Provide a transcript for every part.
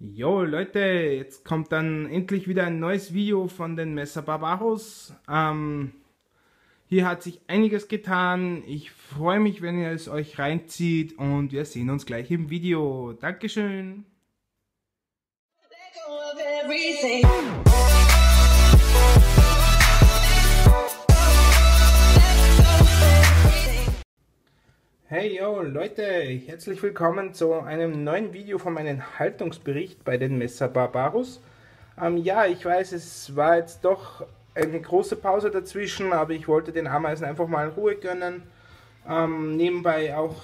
Jo Leute, jetzt kommt dann endlich wieder ein neues Video von den Messer Barbaros. Ähm, hier hat sich einiges getan. Ich freue mich, wenn ihr es euch reinzieht und wir sehen uns gleich im Video. Dankeschön. Hey yo Leute, herzlich willkommen zu einem neuen Video von meinem Haltungsbericht bei den Messer Barbaros. Ähm, ja, ich weiß, es war jetzt doch eine große Pause dazwischen, aber ich wollte den Ameisen einfach mal Ruhe gönnen. Ähm, nebenbei auch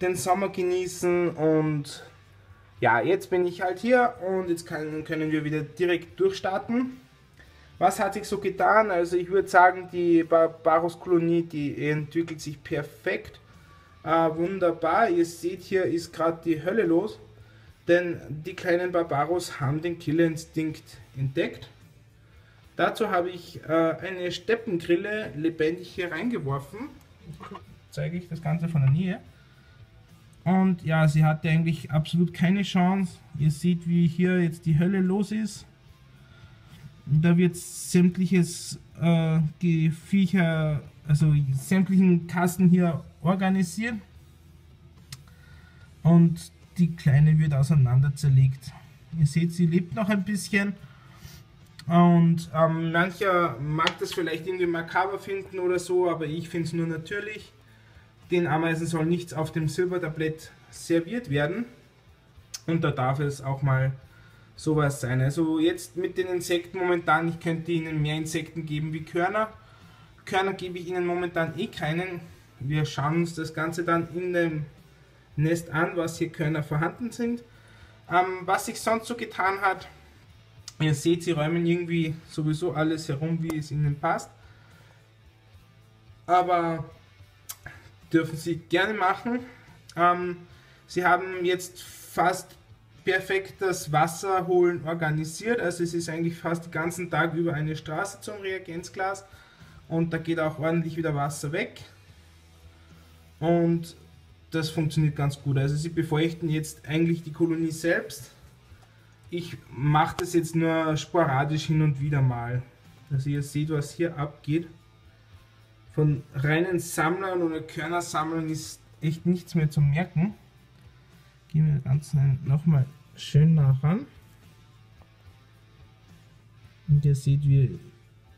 den Sommer genießen und ja, jetzt bin ich halt hier und jetzt kann, können wir wieder direkt durchstarten. Was hat sich so getan? Also ich würde sagen, die Barbaros-Kolonie, die entwickelt sich perfekt. Ah, wunderbar, ihr seht hier ist gerade die Hölle los, denn die kleinen Barbaros haben den Killerinstinkt entdeckt. Dazu habe ich äh, eine Steppengrille lebendig hier reingeworfen. Zeige ich das Ganze von der Nähe. Und ja, sie hatte eigentlich absolut keine Chance. Ihr seht, wie hier jetzt die Hölle los ist. Da wird sämtliches äh, Viecher, also sämtlichen Kasten hier organisiert und die Kleine wird auseinander zerlegt. Ihr seht, sie lebt noch ein bisschen und ähm, mancher mag das vielleicht irgendwie makaber finden oder so, aber ich finde es nur natürlich. Den Ameisen soll nichts auf dem Silbertablett serviert werden und da darf es auch mal sowas sein. Also jetzt mit den Insekten momentan, ich könnte ihnen mehr Insekten geben wie Körner. Körner gebe ich ihnen momentan eh keinen, wir schauen uns das Ganze dann in dem Nest an, was hier Körner vorhanden sind. Ähm, was sich sonst so getan hat, ihr seht, sie räumen irgendwie sowieso alles herum, wie es ihnen passt. Aber dürfen sie gerne machen. Ähm, sie haben jetzt fast perfekt das Wasserholen organisiert. Also es ist eigentlich fast den ganzen Tag über eine Straße zum Reagenzglas und da geht auch ordentlich wieder Wasser weg und das funktioniert ganz gut. Also sie befeuchten jetzt eigentlich die Kolonie selbst. Ich mache das jetzt nur sporadisch hin und wieder mal. Also ihr seht, was hier abgeht. Von reinen Sammlern oder Körnersammlern ist echt nichts mehr zu merken. Gehen wir das Ganze nochmal schön nah ran. Und ihr seht, wie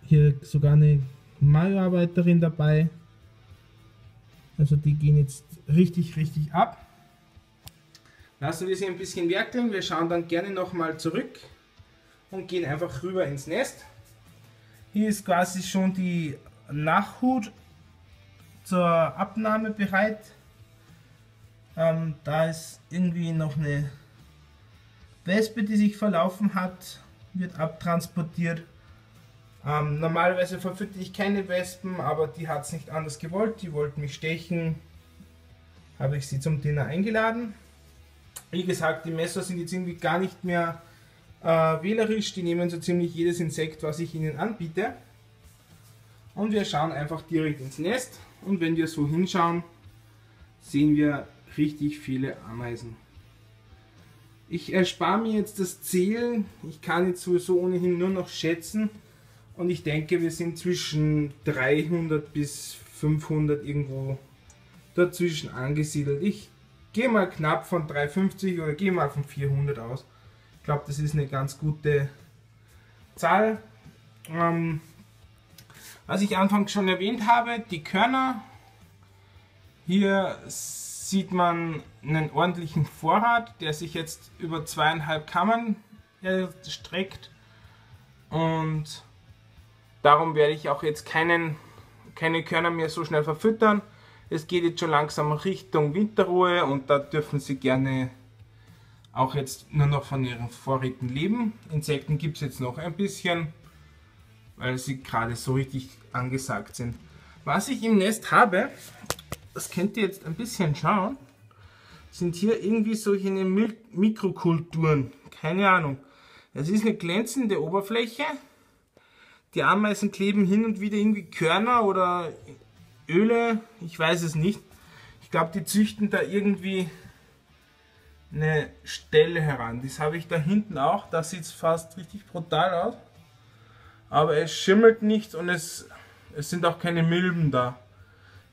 hier sogar eine Mayo-Arbeiterin dabei also die gehen jetzt richtig, richtig ab. Lassen wir sie ein bisschen werkeln. Wir schauen dann gerne nochmal zurück und gehen einfach rüber ins Nest. Hier ist quasi schon die Nachhut zur Abnahme bereit. Ähm, da ist irgendwie noch eine Wespe, die sich verlaufen hat, wird abtransportiert. Ähm, normalerweise verfütte ich keine Wespen, aber die hat es nicht anders gewollt. Die wollten mich stechen. Habe ich sie zum Dinner eingeladen. Wie gesagt, die Messer sind jetzt irgendwie gar nicht mehr äh, wählerisch. Die nehmen so ziemlich jedes Insekt, was ich ihnen anbiete. Und wir schauen einfach direkt ins Nest. Und wenn wir so hinschauen, sehen wir richtig viele Ameisen. Ich erspare mir jetzt das Zählen. Ich kann jetzt sowieso ohnehin nur noch schätzen. Und ich denke, wir sind zwischen 300 bis 500 irgendwo dazwischen angesiedelt. Ich gehe mal knapp von 350 oder gehe mal von 400 aus. Ich glaube, das ist eine ganz gute Zahl. Ähm, was ich anfangs schon erwähnt habe, die Körner. Hier sieht man einen ordentlichen Vorrat, der sich jetzt über zweieinhalb Kammern erstreckt. Und Darum werde ich auch jetzt keinen, keine Körner mehr so schnell verfüttern. Es geht jetzt schon langsam Richtung Winterruhe und da dürfen Sie gerne auch jetzt nur noch von Ihren Vorräten leben. Insekten gibt es jetzt noch ein bisschen, weil sie gerade so richtig angesagt sind. Was ich im Nest habe, das könnt ihr jetzt ein bisschen schauen, sind hier irgendwie solche Mikrokulturen. Keine Ahnung. Es ist eine glänzende Oberfläche die Ameisen kleben hin und wieder irgendwie Körner oder Öle, ich weiß es nicht. Ich glaube, die züchten da irgendwie eine Stelle heran. Das habe ich da hinten auch. Da sieht fast richtig brutal aus. Aber es schimmelt nicht und es, es sind auch keine Milben da.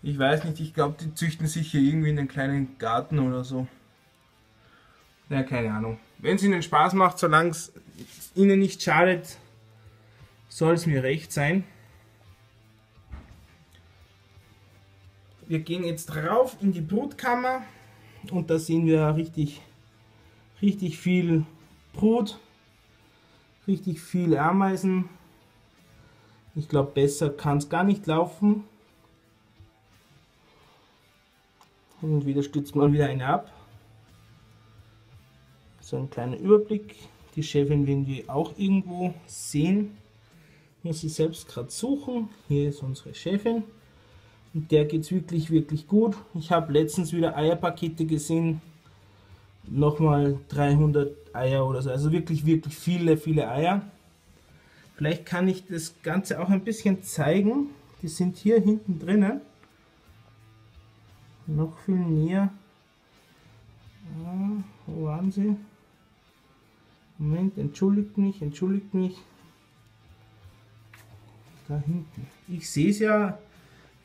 Ich weiß nicht, ich glaube, die züchten sich hier irgendwie in einen kleinen Garten oder so. Ja, keine Ahnung. Wenn es ihnen Spaß macht, solange es ihnen nicht schadet, soll es mir recht sein. Wir gehen jetzt rauf in die Brutkammer und da sehen wir richtig, richtig viel Brut, richtig viele Ameisen. Ich glaube, besser kann es gar nicht laufen. Und wieder stützt man wieder eine ab. So ein kleiner Überblick. Die Chefin werden wir auch irgendwo sehen. Muss sie selbst gerade suchen. Hier ist unsere Chefin. Und der geht es wirklich, wirklich gut. Ich habe letztens wieder Eierpakete gesehen. Nochmal 300 Eier oder so. Also wirklich, wirklich viele, viele Eier. Vielleicht kann ich das Ganze auch ein bisschen zeigen. Die sind hier hinten drinnen. Noch viel näher. Ah, wo waren sie? Moment, entschuldigt mich, entschuldigt mich. Da hinten. Ich sehe es ja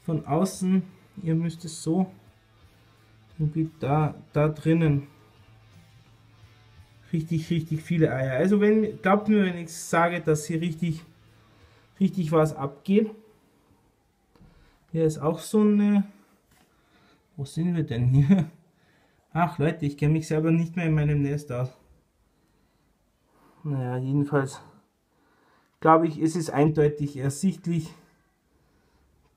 von außen, ihr müsst es so irgendwie da, da drinnen richtig, richtig viele Eier. Also wenn, glaubt mir, wenn ich sage, dass hier richtig, richtig was abgeht. Hier ist auch so eine, wo sind wir denn hier? Ach Leute, ich kenne mich selber nicht mehr in meinem Nest aus. Naja, jedenfalls glaube ich, ist es eindeutig ersichtlich,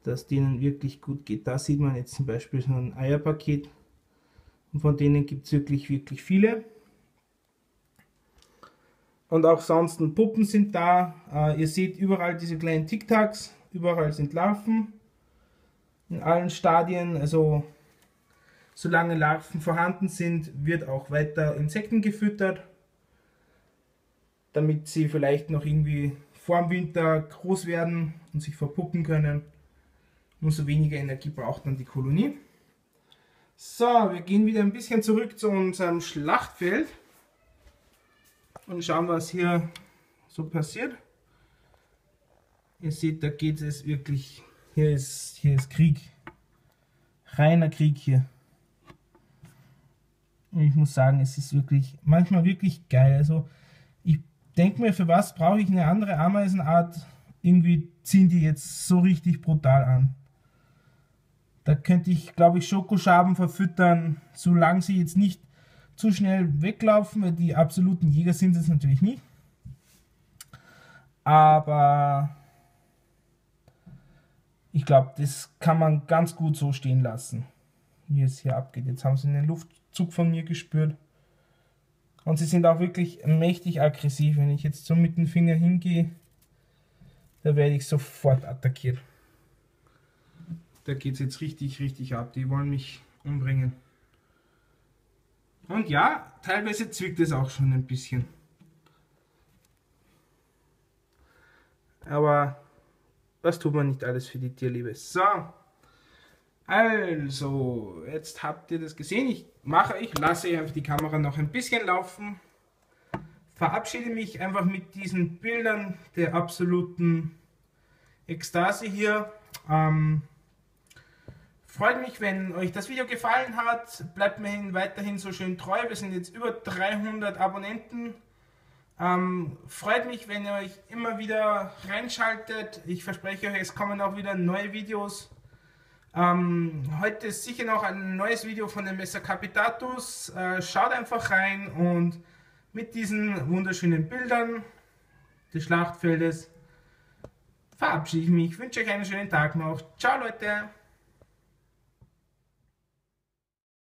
dass denen wirklich gut geht. Da sieht man jetzt zum Beispiel so ein Eierpaket und von denen gibt es wirklich, wirklich viele. Und auch sonst Puppen sind da. Uh, ihr seht überall diese kleinen Tic-Tacs, überall sind Larven in allen Stadien. Also solange Larven vorhanden sind, wird auch weiter Insekten gefüttert, damit sie vielleicht noch irgendwie vor dem Winter groß werden und sich verpuppen können umso weniger Energie braucht dann die Kolonie. So, wir gehen wieder ein bisschen zurück zu unserem Schlachtfeld und schauen, was hier so passiert. Ihr seht, da geht es wirklich, hier ist, hier ist Krieg. Reiner Krieg hier. Und ich muss sagen, es ist wirklich, manchmal wirklich geil. Also, denke mir, für was brauche ich eine andere Ameisenart? Irgendwie ziehen die jetzt so richtig brutal an. Da könnte ich, glaube ich, Schokoschaben verfüttern, solange sie jetzt nicht zu schnell weglaufen, weil die absoluten Jäger sind es natürlich nicht. Aber ich glaube, das kann man ganz gut so stehen lassen, wie es hier abgeht. Jetzt haben sie einen Luftzug von mir gespürt. Und sie sind auch wirklich mächtig aggressiv. Wenn ich jetzt so mit dem Finger hingehe, da werde ich sofort attackiert da geht es jetzt richtig, richtig ab. Die wollen mich umbringen. Und ja, teilweise zwickt es auch schon ein bisschen. Aber was tut man nicht alles für die Tierliebe? So, also, jetzt habt ihr das gesehen. Ich mache, ich lasse einfach die Kamera noch ein bisschen laufen. Verabschiede mich einfach mit diesen Bildern der absoluten Ekstase hier. Ähm, Freut mich, wenn euch das Video gefallen hat. Bleibt mir weiterhin so schön treu. Wir sind jetzt über 300 Abonnenten. Ähm, freut mich, wenn ihr euch immer wieder reinschaltet. Ich verspreche euch, es kommen auch wieder neue Videos. Ähm, heute ist sicher noch ein neues Video von dem Messer Capitatus. Äh, schaut einfach rein und mit diesen wunderschönen Bildern des Schlachtfeldes verabschiede ich mich. Ich wünsche euch einen schönen Tag noch. Ciao Leute!